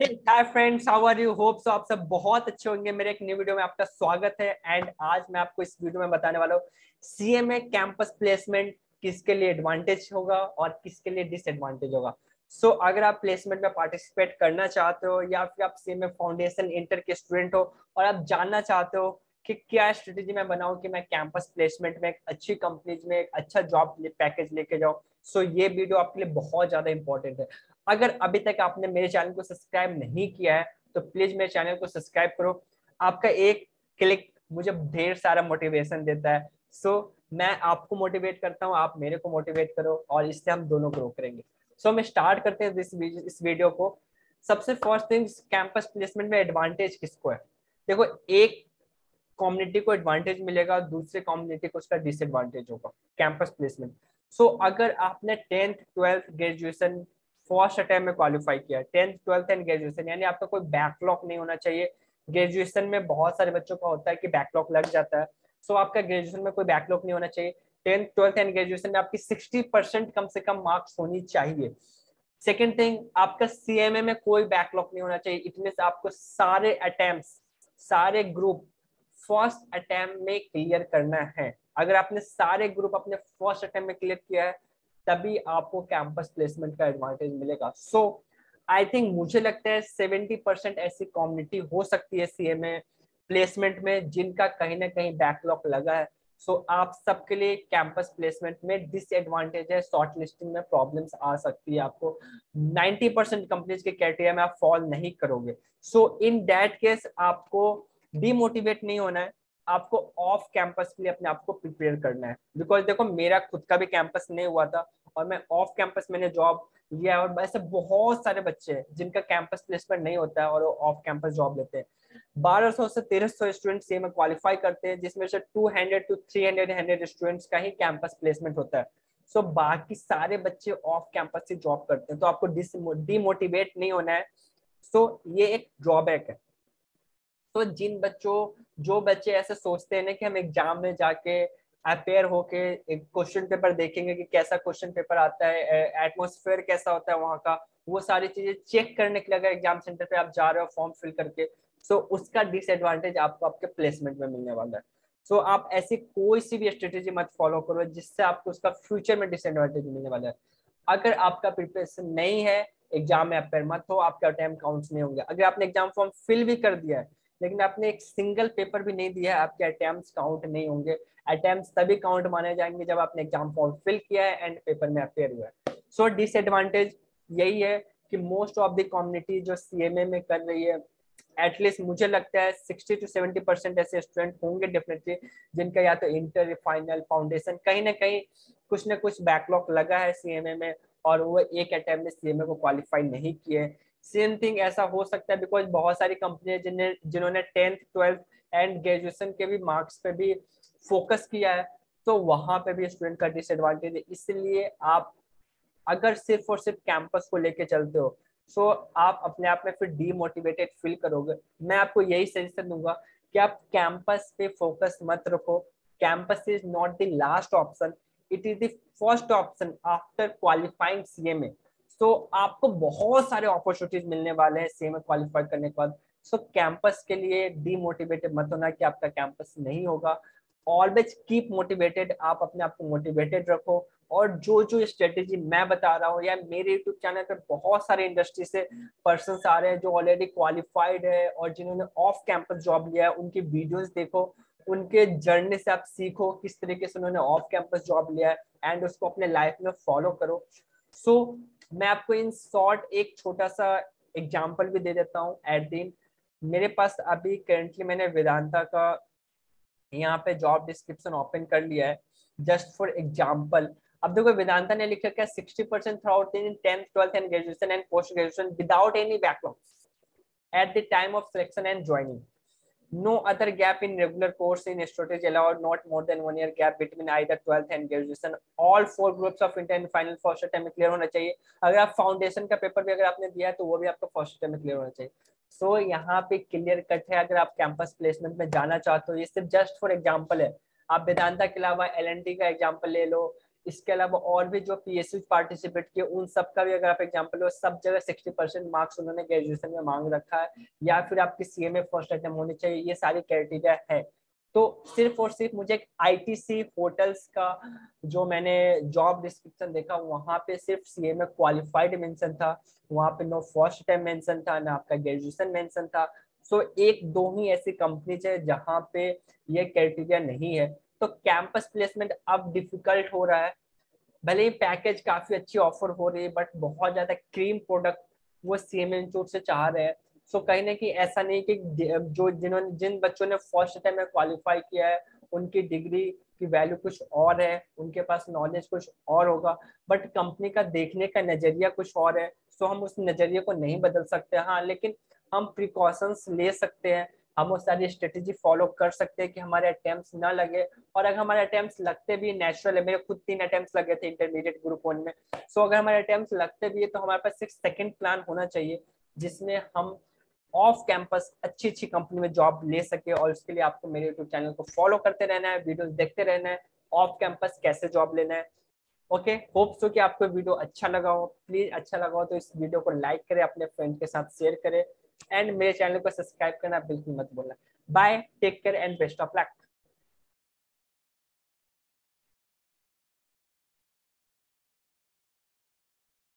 Hi friends how are you hope so आप सब बहुत अच्छे होंगे। मेरे एक न्यू वीडियो में आपका स्वागत है एंड आज मैं आपको इस वीडियो में बताने वाला हूँ सीएमए कैंपस प्लेसमेंट किसके लिए एडवांटेज होगा और किसके लिए डिसएडवांटेज होगा। सो so, अगर आप प्लेसमेंट में पार्टिसिपेट करना चाहते हो या फिर आप सीएमए फाउंडेशन इंटर के स्टूडेंट हो और आप जानना चाहते हो कि क्या स्ट्रेटेजी मैं बनाऊँ कि मैं कैंपस प्लेसमेंट में एक अच्छी कंपनीज़ में एक अच्छा जॉब पैकेज लेके जाऊँ सो so, ये वीडियो आपके लिए बहुत ज़्यादा इंपॉर्टेंट है। अगर अभी तक आपने मेरे चैनल को सब्सक्राइब नहीं किया है तो प्लीज़ मेरे चैनल को सब्सक्राइब करो। आपका एक क्लिक मुझे ढेर सारा मोटिवेशन देता है। सो so, मैं आपको मोटिवेट करता हूँ आप मेरे को मोटिवेट करो और इससे हम दोनों ग्रो करेंगे। सो so, हम स्टार्ट करते हैं इस इस वीडियो को। सबसे फ़र्स्ट थिंग कैंपस प्लेसमेंट में एडवांटेज किसको है? देखो एक कम्युनिटी को एडवांटेज मिलेगा दूसरे कम्युनिटी को उसका डिसएडवांटेज होगा कैंपस प्लेसमेंट सो अगर आपने tenth twelfth graduation first attempt में क्वालिफाई किया टेंथ, ट्वेल्थ एंड ग्रेजुएशन, यानी आपका कोई बैकलॉग नहीं होना चाहिए। ग्रेजुएशन में बहुत सारे बच्चों का होता है कि बैकलॉग लग जाता है। सो आपका ग्रेजुएशन में कोई बैकलॉग नहीं होना चाहिए। टेंथ, ट्वेल्थ एंड ग्रेजुएशन में आपकी सिक्सटी परसेंट कम से कम मार्क्स होनी चाहिए। सेकेंड थिंग आपका सीएमए में कोई बैकलॉग नहीं होना चाहिए। इट मीन आपको सारे अटेम्प्ट सारे ग्रुप फ़र्स्ट अटेम्प्ट में क्लियर करना है। अगर आपने सारे ग्रुप अपने फ़र्स्ट अटेम्प्ट में क्लियर किया है तभी आपको कैंपस प्लेसमेंट का एडवांटेज मिलेगा। सो आई थिंक मुझे लगता है सेवेंटी परसेंट ऐसी कम्युनिटी हो सकती है सीएमए प्लेसमेंट में जिनका कहीं ना कहीं बैकलॉग लगा है। सो so, आप सबके लिए कैंपस प्लेसमेंट में डिसएडवांटेज है शॉर्ट लिस्टिंग में प्रॉब्लम्स आ सकती है आपको। 90 परसेंट कंपनीज़ के क्राइटेरिया में आप फॉल नहीं करोगे। सो इन दैट केस आपको डिमोटिवेट नहीं होना है। आपको ऑफ़ कैंपस के लिए अपने आप को प्रिपेयर करना है। बिकॉज़ देखो मेरा खुद का भी कैंपस नहीं हुआ था। और मैं ऑफ़ कैंपस मैंने जॉब लिया है और ऐसे बहुत सारे बच्चे हैं जिनका कैंपस प्लेसमेंट नहीं होता है और वो ऑफ़ कैंपस जॉब लेते हैं। बारह सौ से तेरह सौ स्टूडेंट सेम क्वालिफाई करते हैं जिसमें से two hundred two three hundred hundred students का ही कैंपस प्लेसमेंट होता है। सो so, बाकी सारे बच्चे ऑफ़ कैंपस से जॉब करते हैं। तो आपको डिमोटिवेट नहीं होना है। सो so, ये एक ड्रॉबैक है। तो जिन बच्चों जो बच्चे ऐसे सोचते हैं ना कि हम एग्ज़ाम में जाके अपेयर होके एक क्वेश्चन पेपर देखेंगे कि कैसा क्वेश्चन पेपर आता है एटमोसफेयर कैसा होता है वहाँ का। वो सारी चीज़ें चेक करने के लिए अगर एग्ज़ाम सेंटर पे आप जा रहे हो फॉर्म फिल करके सो so उसका डिसएडवांटेज आपको आपके प्लेसमेंट में मिलने वाला है। सो so आप ऐसी कोई सी भी स्ट्रेटेजी मत फॉलो करो जिससे आपको उसका फ्यूचर में डिसएडवांटेज मिलने वाला है। अगर आपका प्रिपरेशन नहीं है एग्ज़ाम में अपेयर मत हो, आपके अटेम्प्ट काउंट्स नहीं होंगे। अगर आपने एग्ज़ाम फॉर्म फिल भी कर दिया है लेकिन आपने एक सिंगल पेपर भी नहीं दिया है आपके अटैम्प्ट काउंट नहीं होंगे। अटेम्प्ट तभी काउंट माने जाएँगे जब आपने एग्ज़ाम फॉर्म फिल किया है एंड पेपर में अपेयर हुआ है। सो डिसएडवांटेज यही है कि मोस्ट ऑफ़ द कम्युनिटी जो सीएमए में कर रही है एटलीस्ट मुझे लगता है सिक्सटी टू सेवेंटी परसेंट ऐसे स्टूडेंट होंगे डेफिनेटली जिनका या तो इंटर फाइनल फाउंडेशन कहीं ना कहीं कुछ ना कुछ बैकलॉग लगा है सीएमए में और वो एक अटेम्प्ट में सीएमए को क्वालिफाई नहीं किए सेम थिंग ऐसा हो सकता है बिकॉज़ बहुत सारी कंपनी जिन्हें, जिन्होंने टेंथ ट्वेल्थ एंड ग्रेजुएशन के भी मार्क्स पे भी फोकस किया है तो वहाँ पे भी स्टूडेंट का डिसएडवांटेज है। इसलिए आप अगर सिर्फ़ और सिर्फ़ कैंपस को लेके चलते हो सो आप अपने आप में फिर डीमोटिवेटेड फील करोगे। मैं आपको यही सजेशन दूँगा कि आप कैंपस पे फोकस मत रखो। Campus is not the last option it is the first option after qualifying CMA तो आपको बहुत सारे अपॉर्चुनिटीज़ मिलने वाले हैं सेम क्वालिफाई करने के बाद। सो कैंपस के लिए डीमोटिवेटेड मत होना कि आपका कैंपस नहीं होगा। ऑलवेज कीप मोटिवेटेड आप अपने आप को मोटिवेटेड रखो। और जो जो स्ट्रेटेजी मैं बता रहा हूँ या मेरे यूट्यूब चैनल पर बहुत सारे इंडस्ट्री से पर्सन आ रहे हैं जो ऑलरेडी क्वालिफाइड है और जिन्होंने ऑफ़ कैंपस जॉब लिया है उनकी वीडियोस देखो उनके जर्नी से आप सीखो किस तरीके से उन्होंने ऑफ़ कैंपस जॉब लिया है एंड उसको अपने लाइफ में फॉलो करो। सो so, मैं आपको इन शॉर्ट एक छोटा सा एग्ज़ाम्पल भी दे देता हूँ एट दिन मेरे पास अभी करेंटली मैंने वेदांता का यहाँ पे जॉब डिस्क्रिप्शन ओपन कर लिया है जस्ट फॉर एग्ज़ाम्पल अब देखो, वेदांता ने लिखा क्या sixty percent throughout in tenth twelfth and graduation and post graduation without any backlog at the time of selection and joining No other gap in regular course in strategy allowed not more than one year gap between either 12th and graduation. All four groups of inter final first attempt में clear होना चाहिए अगर आप foundation का paper भी अगर आपने दिया है तो वो भी आपका फ़र्स्ट अटेम्प्ट में क्लियर होना चाहिए सो so, यहाँ पे क्लियर कट है अगर आप कैंपस प्लेसमेंट में जाना चाहते हो ये सिर्फ़ जस्ट फॉर एग्ज़ाम्पल है आप वेदांता के अलावा एलएनटी का एग्ज़ाम्पल ले लो इसके अलावा और भी जो पी एस पार्टिसिपेट किए, उन सब का भी अगर आप एग्ज़ाम्पल हो सब जगह सिक्सटी परसेंट मार्क्स उन्होंने ग्रेजुएशन में मांग रखा है, या फिर आपकी C M A first attempt होनी चाहिए, ये सारी क्राइटेरिया है। तो सिर्फ़ और सिर्फ़ मुझे आईटीसी पोर्टल्स का जो मैंने जॉब डिस्क्रिप्शन देखा, वहाँ पे सिर्फ़ सी में क्वालिफाइड मेंशन था, वहाँ पे नो फ़र्स्ट टाइम मेंशन था, ना आपका ग्रेजुएशन मेंशन था। सो एक, दो ही ऐसी कंपनीज़ है जहाँ पे ये क्राइटेरिया नहीं है। तो कैंपस प्लेसमेंट अब डिफ़िकल्ट हो रहा है। भले ही पैकेज काफ़ी अच्छी ऑफ़र हो रही है बट बहुत ज़्यादा क्रीम प्रोडक्ट वो सी एम से चाह रहे हैं। सो so, कहीं ना कहीं ऐसा नहीं कि जो जिन्होंने जिन बच्चों ने फ़र्स्ट टाइम में क्वालिफाई किया है उनकी डिग्री की वैल्यू कुछ और है उनके पास नॉलेज कुछ और होगा बट कंपनी का देखने का नज़रिया कुछ और है। सो so, हम उस नज़रिए को नहीं बदल सकते। हाँ लेकिन हम प्रिकॉशंस ले सकते हैं। हम वो सारी स्ट्रेटेजी फॉलो कर सकते हैं कि हमारे अटेम्प्ट ना लगे। और अगर हमारे अटेम्प्ट लगते भी नेचुरल है मेरे खुद तीन अटेम्प्ट लगे थे इंटरमीडिएट ग्रुप वन में। सो so, अगर हमारे अटेम्प्ट लगते भी है तो हमारे पास एक सेकेंड प्लान होना चाहिए जिसमें हम ऑफ़ कैंपस अच्छी अच्छी कंपनी में जॉब ले सके और उसके लिए आपको मेरे यूट्यूब चैनल को फॉलो करते रहना है वीडियोस देखते रहना है ऑफ़ कैंपस कैसे जॉब लेना है। ओके होप सो कि आपको वीडियो अच्छा लगा हो। प्लीज़ अच्छा लगा हो तो इस वीडियो को लाइक करें अपने फ्रेंड के साथ शेयर करें। एंड मेरे चैनल को सब्सक्राइब करना बिल्कुल मत बोलना bye, take care and best of luck.